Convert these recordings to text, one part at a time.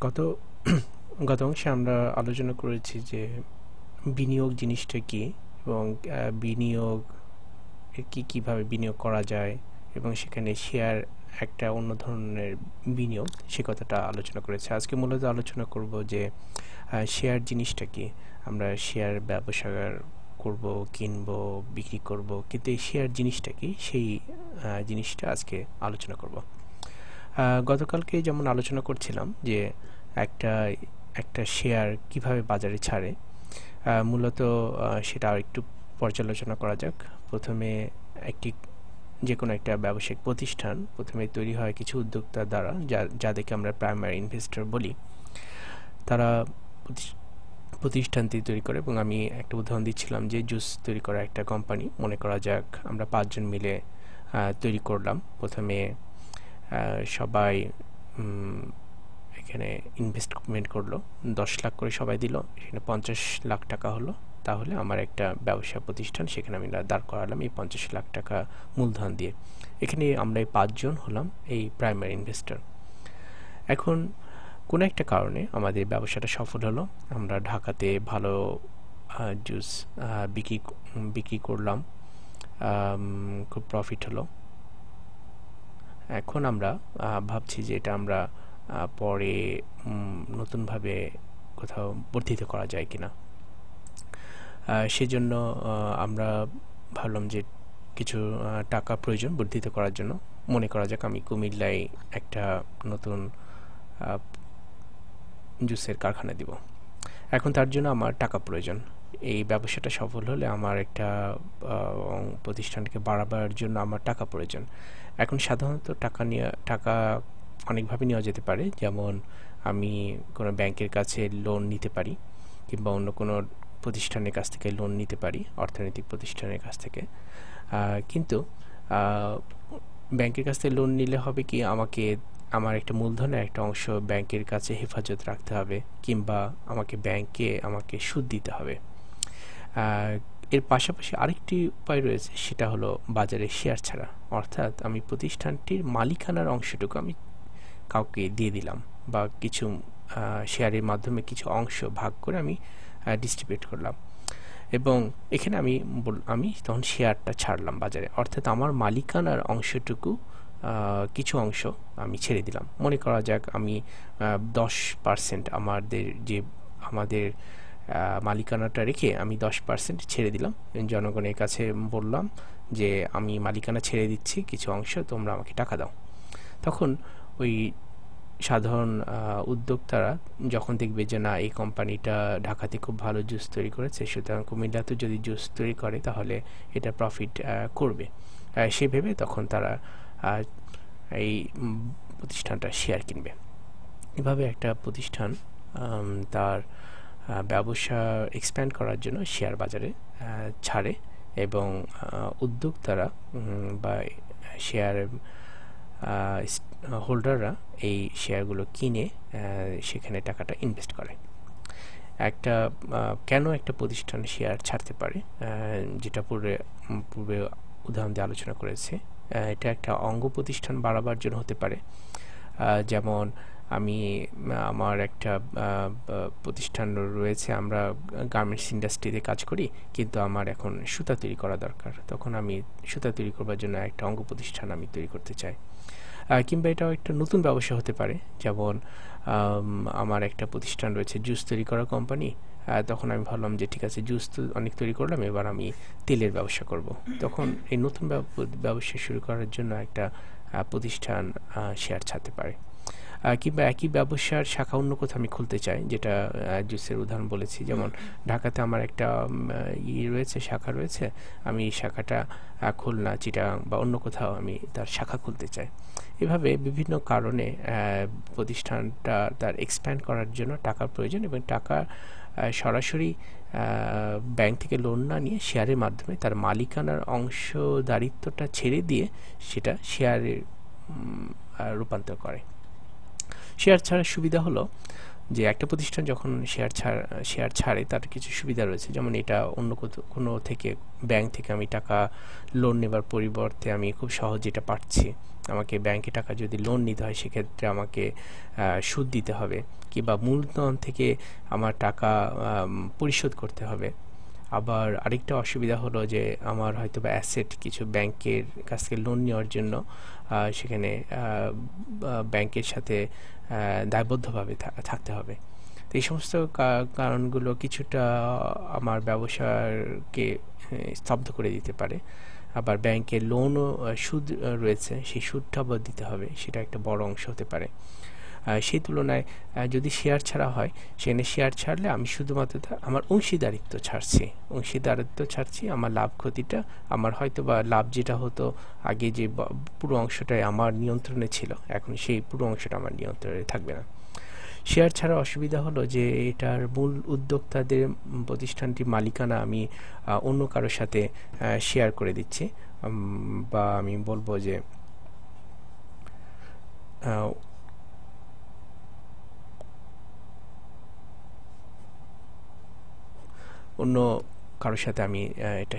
গত গত অংশে আমরা আলোচনা করেছি যে বিনিয়োগ জিনিসটা কি এবং বিনিয়োগ কি, কীভাবে বিনিয়োগ করা যায় এবং সেখানে শেয়ার একটা অন্য ধরনের বিনিয়োগ, সে কথাটা আলোচনা করেছে। আজকে মূলত আলোচনা করব যে শেয়ার জিনিসটা কি? আমরা শেয়ার ব্যবসা করব, কিনবো, বিক্রি করব, কিন্তু এই শেয়ার জিনিসটা কি? সেই জিনিসটা আজকে আলোচনা করব। গতকালকে যেমন আলোচনা করছিলাম যে একটা একটা শেয়ার কীভাবে বাজারে ছাড়ে মূলত সেটা একটু পর্যালোচনা করা যাক। প্রথমে একটি যে কোনো একটা ব্যবসায়িক প্রতিষ্ঠান প্রথমে তৈরি হয় কিছু উদ্যোক্তার দ্বারা, যা যাদেরকে আমরা প্রাইমারি ইনভেস্টর বলি। তারা প্রতিষ্ঠানটি তৈরি করে এবং আমি একটা উদাহরণ দিচ্ছিলাম যে জুস তৈরি করা একটা কোম্পানি মনে করা যাক আমরা পাঁচজন মিলে তৈরি করলাম। প্রথমে সবাই এখানে ইনভেস্টমেন্ট করল। দশ লাখ করে সবাই দিল। সেখানে পঞ্চাশ লাখ টাকা হলো। তাহলে আমার একটা ব্যবসা প্রতিষ্ঠান, সেখানে আমি দাঁড় করালাম এই পঞ্চাশ লাখ টাকা মূলধন দিয়ে। এখানে আমরা এই পাঁচজন হলাম এই প্রাইমারি ইনভেস্টর এখন কোনো একটা কারণে আমাদের ব্যবসাটা সফল হলো। আমরা ঢাকাতে ভালো জুস বিক্রি বিক্রি করলাম। খুব প্রফিট হলো। এখন আমরা ভাবছি যে এটা আমরা পরে নতুনভাবে কোথাও বর্ধিত করা যায় কিনা। সেজন্য আমরা ভাবলাম যে কিছু টাকা প্রয়োজন বর্ধিত করার জন্য। মনে করা যাক আমি কুমিল্লায় একটা নতুন জুসের কারখানা দিব। এখন তার জন্য আমার টাকা প্রয়োজন। এই ব্যবসাটা সফল হলে আমার একটা প্রতিষ্ঠানকে বাড়াবার জন্য আমার টাকা প্রয়োজন। এখন সাধারণত টাকা নিয়ে, টাকা অনেকভাবে নেওয়া যেতে পারে। যেমন আমি কোনো ব্যাংকের কাছে লোন নিতে পারি কিংবা অন্য কোনো প্রতিষ্ঠানের কাছ থেকে লোন নিতে পারি, অর্থনৈতিক প্রতিষ্ঠানের কাছ থেকে। কিন্তু ব্যাংকের কাছ থেকে লোন নিলে হবে কি আমাকে, আমার একটা মূলধনের একটা অংশ ব্যাংকের কাছে হেফাজত রাখতে হবে কিংবা আমাকে ব্যাংকে আমাকে সুদ দিতে হবে। এর পাশাপাশি আরেকটি উপায় রয়েছে, সেটা হলো বাজারে শেয়ার ছাড়া। অর্থাৎ আমি প্রতিষ্ঠানটির মালিকানার অংশটুকু আমি কাউকে দিয়ে দিলাম বা কিছু শেয়ারের মাধ্যমে কিছু অংশ ভাগ করে আমি ডিস্ট্রিবিউট করলাম। এবং এখানে আমি আমি তখন শেয়ারটা ছাড়লাম বাজারে। অর্থাৎ আমার মালিকানার অংশটুকু কিছু অংশ আমি ছেড়ে দিলাম। মনে করা যাক আমি দশ পার্সেন্ট আমাদের যে, আমাদের মালিকানাটা রেখে আমি দশ পার্সেন্ট ছেড়ে দিলাম। জনগণের কাছে বললাম যে, আমি মালিকানা ছেড়ে দিচ্ছি কিছু অংশ, তোমরা আমাকে টাকা দাও। তখন ওই সাধারণ উদ্যোক্তারা যখন দেখবে যে, না, এই কোম্পানিটা ঢাকাতে খুব ভালো জুস তৈরি করেছে, সুতরাং কুমিল্লাতে যদি জুস তৈরি করে, তাহলে এটা প্রফিট করবে। সে ভেবে তখন তারা এই প্রতিষ্ঠানটা শেয়ার কিনবে। এভাবে একটা প্রতিষ্ঠান তার ব্যবসা এক্সপ্যান্ড করার জন্য শেয়ার বাজারে ছাড়ে এবং উদ্যোক্তারা বা শেয়ার হোল্ডাররা এই শেয়ারগুলো কিনে সেখানে টাকাটা ইনভেস্ট করে। একটা কেন একটা প্রতিষ্ঠান শেয়ার ছাড়তে পারে যেটা পূর্বে পূর্বে উদাহরণ দিয়ে আলোচনা করেছে এটা একটা অঙ্গ প্রতিষ্ঠান বাড়াবার জন্য হতে পারে। যেমন আমি, আমার একটা প্রতিষ্ঠান রয়েছে, আমরা গার্মেন্টস ইন্ডাস্ট্রিতে কাজ করি, কিন্তু আমার এখন সুতা তৈরি করা দরকার। তখন আমি সুতা তৈরি করবার জন্য একটা অঙ্গ প্রতিষ্ঠান আমি তৈরি করতে চাই। কিংবা এটাও একটা নতুন ব্যবসা হতে পারে, যেমন আমার একটা প্রতিষ্ঠান রয়েছে জুস তৈরি করা কোম্পানি তখন আমি ভাবলাম যে, ঠিক আছে জুস তো অনেক তৈরি করলাম, এবার আমি তেলের ব্যবসা করব। তখন এই নতুন ব্যবসা শুরু করার জন্য একটা প্রতিষ্ঠান শেয়ার ছাড়তে পারে। কিংবা একই ব্যবসার শাখা অন্য কোথাও আমি খুলতে চাই যেটা জুসের উদাহরণ বলেছি। যেমন ঢাকাতে আমার একটা ই রয়েছে শাখা রয়েছে আমি এই শাখাটা খুলনা চিটাং বা অন্য কোথাও আমি তার শাখা খুলতে চাই। এভাবে বিভিন্ন কারণে প্রতিষ্ঠানটা তার এক্সপ্যান্ড করার জন্য টাকার প্রয়োজন এবং টাকা সরাসরি ব্যাংক থেকে লোন না নিয়ে শেয়ারের মাধ্যমে তার মালিকানার অংশদারিত্বটা ছেড়ে দিয়ে সেটা শেয়ারে রূপান্তর করে। শেয়ার ছাড়ার সুবিধা হলো যে, একটা প্রতিষ্ঠান যখন শেয়ার ছাড়, শেয়ার ছাড়ে, তার কিছু সুবিধা রয়েছে। যেমন এটা অন্য কোনো থেকে, ব্যাংক থেকে আমি টাকা লোন নেবার পরিবর্তে আমি খুব সহজে এটা পাচ্ছি আমাকে ব্যাংকে টাকা যদি লোন নিতে হয়, সেক্ষেত্রে আমাকে সুদ দিতে হবে কিংবা মূলধন থেকে আমার টাকা পরিশোধ করতে হবে। আবার আরেকটা অসুবিধা হলো যে আমার হয়তো বা অ্যাসেট কিছু ব্যাংকের কাছ থেকে লোন নেওয়ার জন্য সেখানে ব্যাংকের সাথে দায়বদ্ধভাবে থাকতে হবে। তো এই সমস্ত কারণগুলো কিছুটা আমার ব্যবসাকে স্তব্ধ করে দিতে পারে। আবার ব্যাংকের লোনও সুদ রয়েছে, সেই সুদটা দিতে হবে, সেটা একটা বড় অংশ হতে পারে। সেই তুলনায় যদি শেয়ার ছাড়া হয়, সেখানে শেয়ার ছাড়লে আমি শুধুমাত্র আমার অংশীদারিত্ব ছাড়ছি। অংশীদারিত্ব ছাড়ছি, আমার লাভ ক্ষতিটা, আমার হয়তো বা লাভ যেটা হতো আগে যে পুরো অংশটাই আমার নিয়ন্ত্রণে ছিল, এখন সেই পুরো অংশটা আমার নিয়ন্ত্রণে থাকবে না। শেয়ার ছাড়া অসুবিধা হলো যে, এটার মূল উদ্যোক্তাদের প্রতিষ্ঠানটির মালিকানা আমি অন্য কারোর সাথে শেয়ার করে দিচ্ছি। বা আমি বলব যে অন্য কারোর সাথে আমি এটা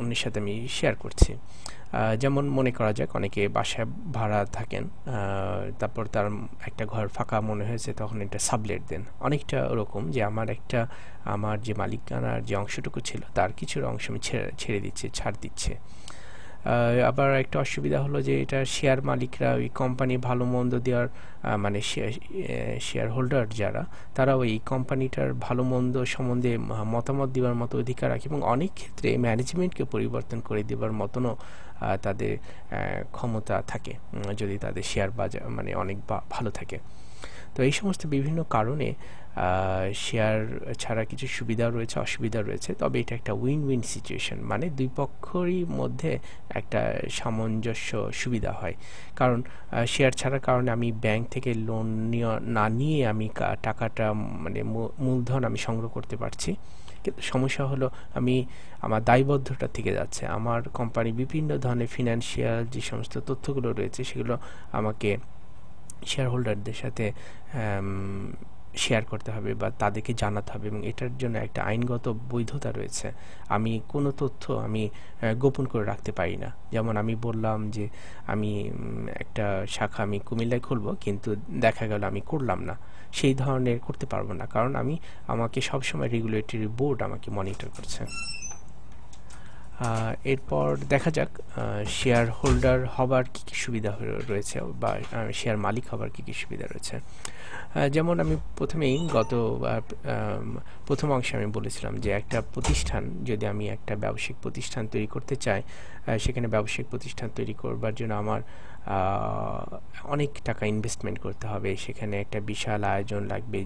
অন্যের সাথে আমি শেয়ার করছি। যেমন মনে করা যাক, অনেকে বাসায় ভাড়া থাকেন তারপর তার একটা ঘর ফাঁকা মনে হয়েছে, তখন এটা সাবলেট দেন। অনেকটা ওরকম যে আমার একটা, আমার যে মালিকানার যে অংশটুকু ছিল, তার কিছুর অংশ আমি ছেড়ে ছেড়ে দিচ্ছে, ছাড় দিচ্ছে। আবার একটা অসুবিধা হলো যে এটা শেয়ার মালিকরা ওই কোম্পানি ভালো মন্দ দেওয়ার মানে শেয়ার হোল্ডার যারা তারা ওই কোম্পানিটার ভালো মন্দ সম্বন্ধে মতামত দেওয়ার মতো অধিকার রাখে এবং অনেক ক্ষেত্রে ম্যানেজমেন্টকে পরিবর্তন করে দেওয়ার মতনও তাদের ক্ষমতা থাকে যদি তাদের শেয়ার বাজার মানে অনেক ভালো থাকে। তো এই সমস্ত বিভিন্ন কারণে শেয়ার ছাড়া কিছু সুবিধা রয়েছে অসুবিধা রয়েছে। তবে এটা একটা উইন উইন সিচুয়েশন মানে দুই পক্ষরই মধ্যে একটা সামঞ্জস্য সুবিধা হয়। কারণ শেয়ার ছাড়ার কারণে আমি ব্যাংক থেকে লোন না নিয়ে আমি টাকাটা মানে মূলধন আমি সংগ্রহ করতে পারছি। কিন্তু সমস্যা হলো, আমি, আমার দায়বদ্ধতা থেকে যাচ্ছে। আমার কোম্পানি বিভিন্ন ধরনের ফিনান্সিয়াল যে সমস্ত তথ্যগুলো রয়েছে, সেগুলো আমাকে শেয়ার হোল্ডারদের সাথে শেয়ার করতে হবে বা তাদেরকে জানাতে হবে এবং এটার জন্য একটা আইনগত বৈধতা রয়েছে। আমি কোনো তথ্য আমি গোপন করে রাখতে পারি না। যেমন আমি বললাম যে আমি একটা শাখা আমি কুমিল্লায় খুলব কিন্তু দেখা গেল আমি করলাম না। সেই ধরনের করতে পারব না কারণ আমি, আমাকে সবসময় রেগুলেটরি বোর্ড আমাকে মনিটর করছে। এরপর দেখা যাক শেয়ার হোল্ডার হবার কী কী সুবিধা রয়েছে বা শেয়ার মালিক হবার কী কী সুবিধা রয়েছে। যেমন আমি প্রথমেই গত প্রথম অংশে আমি বলেছিলাম যে একটা প্রতিষ্ঠান, যদি আমি একটা ব্যবসায়িক প্রতিষ্ঠান তৈরি করতে চাই সেখানে ব্যবসায়িক প্রতিষ্ঠান তৈরি করবার জন্য আমার অনেক টাকা ইনভেস্টমেন্ট করতে হবে। সেখানে একটা বিশাল আয়োজন লাগবে,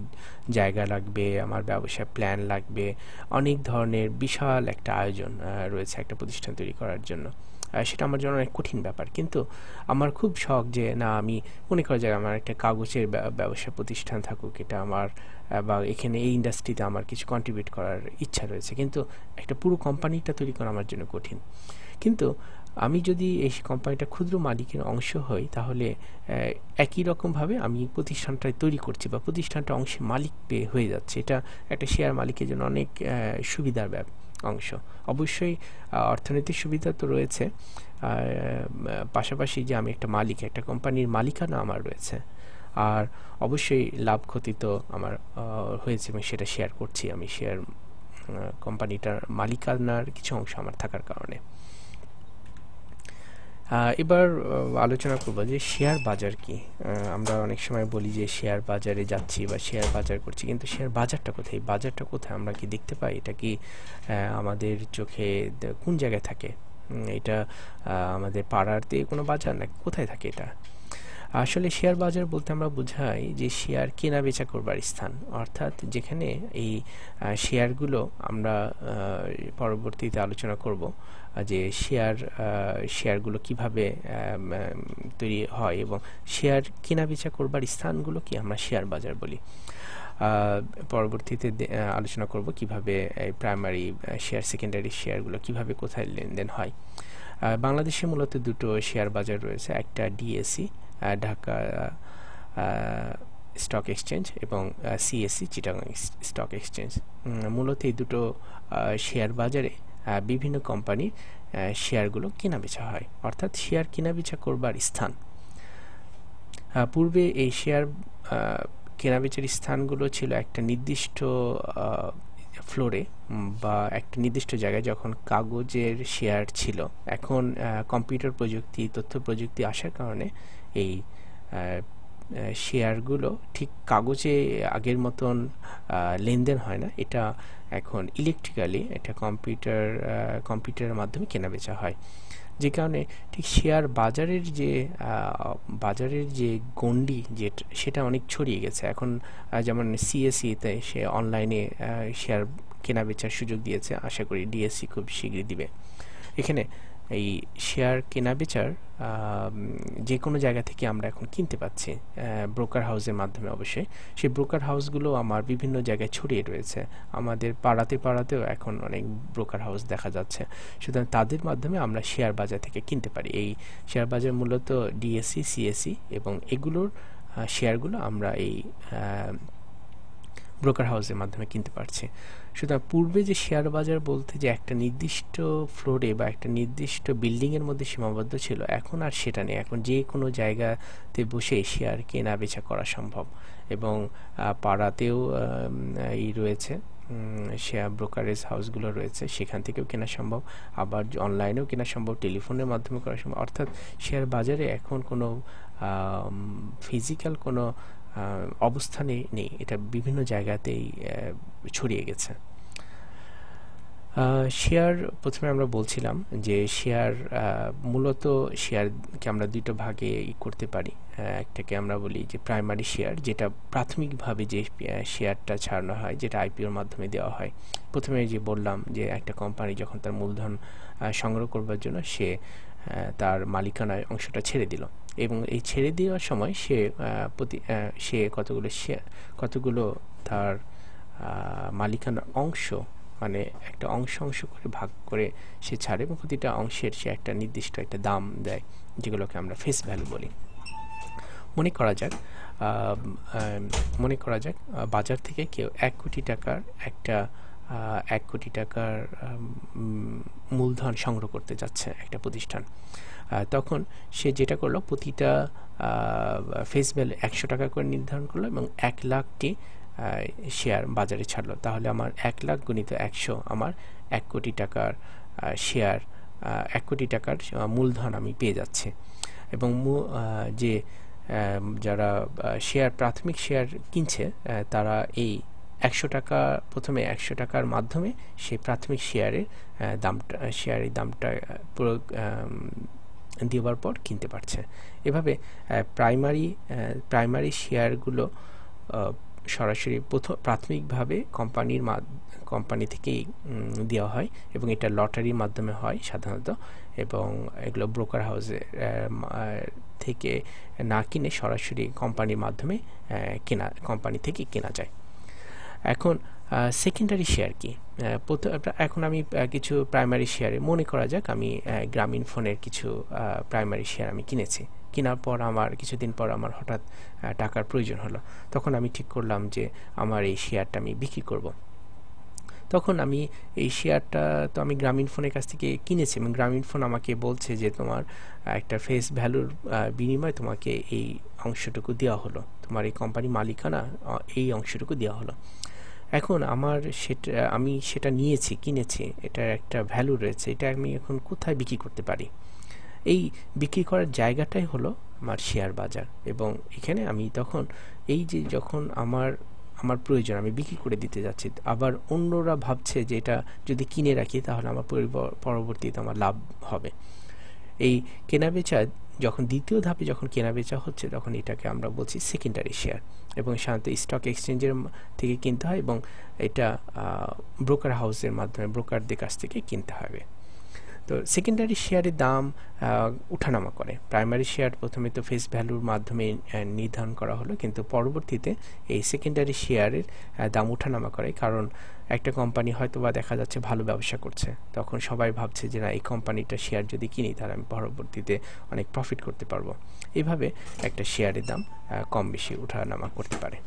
জায়গা লাগবে, আমার ব্যবসা প্ল্যান লাগবে। অনেক ধরনের বিশাল একটা আয়োজন রয়েছে একটা প্রতিষ্ঠান তৈরি করার জন্য। সেটা আমার জন্য অনেক কঠিন ব্যাপার। কিন্তু আমার খুব শখ যে, না, আমি মনে করা যায় আমার একটা কাগজের ব্যবসা প্রতিষ্ঠান থাকুক, এটা আমার বা এখানে এই ইন্ডাস্ট্রিতে আমার কিছু কন্ট্রিবিউট করার ইচ্ছা রয়েছে। কিন্তু একটা পুরো কোম্পানিটা তৈরি করা আমার জন্য কঠিন। কিন্তু আমি যদি এই কোম্পানিটা ক্ষুদ্র মালিকের অংশ হই, তাহলে একই রকমভাবে আমি প্রতিষ্ঠানটা তৈরি করছি বা প্রতিষ্ঠানটা অংশে মালিক পেয়ে হয়ে যাচ্ছে। এটা একটা শেয়ার মালিকের জন্য অনেক সুবিধার ব্যাপার অংশ। অবশ্যই অর্থনৈতিক সুবিধা তো রয়েছে। আর পাশাপাশি যে আমি একটা মালিক, একটা কোম্পানির মালিকানা আমার রয়েছে। আর অবশ্যই লাভ ক্ষতি তো আমার হয়েছে এবং সেটা শেয়ার করছি আমি। শেয়ার কোম্পানিটার মালিকানার কিছু অংশ আমার থাকার কারণে। এবার আলোচনা করব যে শেয়ার বাজার কি। আমরা অনেক সময় বলি যে শেয়ার বাজারে যাচ্ছি বা শেয়ার বাজার করছি, কিন্তু শেয়ার বাজারটা কোথায়? বাজারটা কোথায়? আমরা কি দেখতে পাই? এটা কি আমাদের চোখে কোন জায়গায় থাকে? এটা আমাদের পাড়ারতে কোনো বাজার না কোথায় থাকে এটা? আসলে শেয়ার বাজার বলতে আমরা বোঝাই যে শেয়ার কেনা বেচা করবার স্থান। অর্থাৎ যেখানে এই শেয়ারগুলো আমরা পরবর্তীতে আলোচনা করব। যে শেয়ার শেয়ারগুলো কীভাবে তৈরি হয় এবং শেয়ার কেনা বেচা করবার স্থানগুলো কি? আমরা শেয়ার বাজার বলি। পরবর্তীতে আলোচনা করব কীভাবে প্রাইমারি শেয়ার সেকেন্ডারি শেয়ারগুলো কীভাবে কোথায় লেনদেন হয়। বাংলাদেশে মূলত দুটো শেয়ার বাজার রয়েছে, একটা ডিএসি ঢাকা স্টক এক্সচেঞ্জ এবং সিএসসি চিটাগাং স্টক এক্সচেঞ্জ মূলত এই দুটো শেয়ার বাজারে বিভিন্ন কোম্পানির শেয়ারগুলো কেনা বেচা হয়। অর্থাৎ শেয়ার কেনা বেচা করবার স্থান। পূর্বে এই শেয়ার কেনাবেচার স্থানগুলো ছিল একটা নির্দিষ্ট ফ্লোরে বা একটা নির্দিষ্ট জায়গায় যখন কাগজের শেয়ার ছিল। এখন কম্পিউটার প্রযুক্তি, তথ্য প্রযুক্তি আসার কারণে এই শেয়ারগুলো ঠিক কাগজে আগের মতন লেনদেন হয় না। এটা এখন ইলেকট্রিক্যালি এটা কম্পিউটার কম্পিউটারের মাধ্যমে কেনা বেচা হয়। যে কারণে ঠিক শেয়ার বাজারের যে বাজারের যে গণ্ডি যে সেটা অনেক ছড়িয়ে গেছে। এখন যেমন সিএসিতে সে অনলাইনে শেয়ার কেনা বেচার সুযোগ দিয়েছে। আশা করি ডিএসসি খুব শীঘ্রই দিবে। এখানে এই শেয়ার কেনা বেচার যে কোনো জায়গা থেকে আমরা এখন কিনতে পাচ্ছি ব্রোকার হাউসের মাধ্যমে অবশ্যই। সেই ব্রোকার হাউসগুলো আমার বিভিন্ন জায়গায় ছড়িয়ে রয়েছে। আমাদের পাড়াতে পাড়াতেও এখন অনেক ব্রোকার হাউস দেখা যাচ্ছে। সুতরাং তাদের মাধ্যমে আমরা শেয়ার বাজার থেকে কিনতে পারি। এই শেয়ার বাজার মূলত ডিএসসি সিএসসি এবং এগুলোর শেয়ারগুলো আমরা এই ব্রোকার হাউসের মাধ্যমে কিনতে পারছি। সুতরাং পূর্বে যে শেয়ার বাজার বলতে যে একটা নির্দিষ্ট ফ্লোরে বা একটা নির্দিষ্ট বিল্ডিংয়ের মধ্যে সীমাবদ্ধ ছিল, এখন আর সেটা নেই। এখন যে কোনো জায়গাতে বসে শেয়ার কেনা বেচা করা সম্ভব। এবং পাড়াতেও এই রয়েছে শেয়ার ব্রোকারেজ হাউসগুলো রয়েছে, সেখান থেকেও কেনা সম্ভব। আবার অনলাইনেও কেনা সম্ভব টেলিফোনের মাধ্যমে করা সম্ভব। অর্থাৎ শেয়ার বাজারে এখন কোনো ফিজিক্যাল কোনো অবস্থানে নেই। এটা বিভিন্ন জায়গাতেই ছড়িয়ে গেছে। শেয়ার প্রথমে আমরা বলছিলাম যে শেয়ার মূলত শেয়ারকে আমরা দুটো ভাগে করতে পারি। একটাকে আমরা বলি যে প্রাইমারি শেয়ার যেটা প্রাথমিকভাবে যে শেয়ারটা ছাড়ানো হয়, যেটা আইপিওর মাধ্যমে দেওয়া হয়। প্রথমে যে বললাম যে একটা কোম্পানি যখন তার মূলধন সংগ্রহ করবার জন্য সে তার মালিকানার অংশটা ছেড়ে দিল। এবং এই ছেড়ে দেওয়ার সময় সে প্রতি সে কতগুলো কতগুলো তার মালিকানার অংশ মানে একটা অংশ অংশ করে ভাগ করে সে ছাড়ে এবং প্রতিটা অংশের সে একটা নির্দিষ্ট একটা দাম দেয়, যেগুলোকে আমরা ফেস ভ্যালু বলি। মনে করা যাক মনে করা যাক বাজার থেকে কেউ এক কোটি টাকার একটা এক কোটি টাকার মূলধন সংগ্রহ করতে যাচ্ছে একটা প্রতিষ্ঠান। তখন সে যেটা করল, প্রতিটা ফেস ভ্যালু একশো টাকা করে নির্ধারণ করল এবং এক লাখটি শেয়ার বাজারে ছাড়লো। তাহলে আমার এক লাখ গণিত একশো আমার এক কোটি টাকার শেয়ার এক কোটি টাকার মূলধন আমি পেয়ে যাচ্ছি। এবং যে যারা শেয়ার প্রাথমিক শেয়ার কিনছে তারা এই একশো টাকা, প্রথমে একশো টাকার মাধ্যমে সে প্রাথমিক শেয়ারের দামটা শেয়ারের দামটা দেওয়ার পর কিনতে পারছে। এভাবে প্রাইমারি প্রাইমারি শেয়ারগুলো সরাসরি প্রথম, প্রাথমিকভাবে কোম্পানির কোম্পানি থেকেই দেওয়া হয় এবং এটা লটারির মাধ্যমে হয় সাধারণত এবং এগুলো ব্রোকার হাউসে থেকে না কিনে সরাসরি কোম্পানির মাধ্যমে কেনা কোম্পানি থেকে কেনা যায়। এখন সেকেন্ডারি শেয়ার কি? এখন আমি কিছু প্রাইমারি শেয়ারে মনে করা যাক আমি গ্রামীণ ফোনের কিছু প্রাইমারি শেয়ার আমি কিনেছি। কেনার পর আমার, কিছুদিন পর আমার হঠাৎ টাকার প্রয়োজন হলো। তখন আমি ঠিক করলাম যে আমার এই শেয়ারটা আমি বিক্রি করব। তখন আমি এই শেয়ারটা তো আমি গ্রামীণ ফোনের কাছ থেকে কিনেছি এবং গ্রামীণ ফোন আমাকে বলছে যে তোমার একটা ফেস ভ্যালুর বিনিময়ে তোমাকে এই অংশটুকু দেওয়া হলো। তোমার এই কোম্পানি মালিকানা এই অংশটুকু দেওয়া হলো। এখন আমার সেটা, আমি সেটা নিয়েছি, কিনেছি, এটার একটা ভ্যালু রয়েছে, এটা আমি এখন কোথায় বিক্রি করতে পারি? এই বিক্রি করার জায়গাটাই হলো আমার শেয়ার বাজার এবং এখানে আমি তখন এই যে যখন আমার আমার প্রয়োজন, আমি বিক্রি করে দিতে যাচ্ছি, আবার অন্যরা ভাবছে যে এটা যদি কিনে রাখি তাহলে আমার পরবর্তীতে আমার লাভ হবে। এই কেনাবেচা যখন দ্বিতীয় ধাপে যখন কেনাবেচা হচ্ছে তখন এটাকে আমরা বলছি সেকেন্ডারি শেয়ার এবং সাধারণত স্টক এক্সচেঞ্জের থেকে কিনতে হয় এবং এটা ব্রোকার হাউসের মাধ্যমে ব্রোকারদের কাছ থেকে কিনতে হবে। তো সেকেন্ডারি শেয়ারের দাম উঠানামা করে। প্রাইমারি শেয়ার প্রথমে তো ফেস ভ্যালুর মাধ্যমে নির্ধারণ করা হলো, কিন্তু পরবর্তীতে এই সেকেন্ডারি শেয়ারের দাম উঠানামা করে। কারণ একটা কোম্পানি হয়তো বা দেখা যাচ্ছে ভালো ব্যবসা করছে। তখন সবাই ভাবছে যে, না, এই কোম্পানিটা শেয়ার যদি কিনি, তাহলে আমি পরবর্তীতে অনেক প্রফিট করতে পারব। এভাবে একটা শেয়ারের দাম কম বেশি উঠানামা করতে পারে।